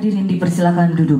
Hadirin dipersilakan duduk.